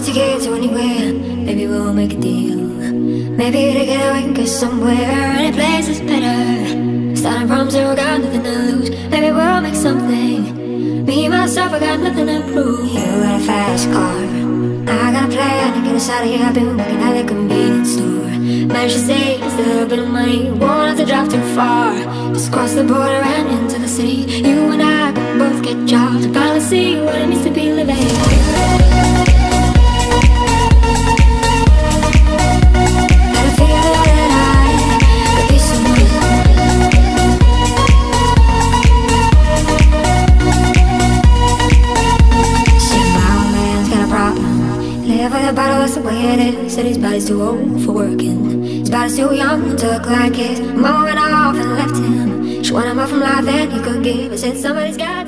a ticket to anywhere Maybe we'll make a deal. Maybe together we can go somewhere. Any place is better. Starting from zero, got nothing to lose. Maybe we'll make something. Me, myself, I got nothing to prove. You got a fast car. I got a plan to get us out of here. I've been working at the convenience store. Managed to save a little bit of money. Won't have to drive too far. Just cross the border and into the city. You and I can both get jobs. Finally see what it means to be living. Live a bottle, that's the way it is. Said his body's too old for working. His body's too young to look like his. Mama went off and left him. She wanted more from life than he could give. Said somebody's got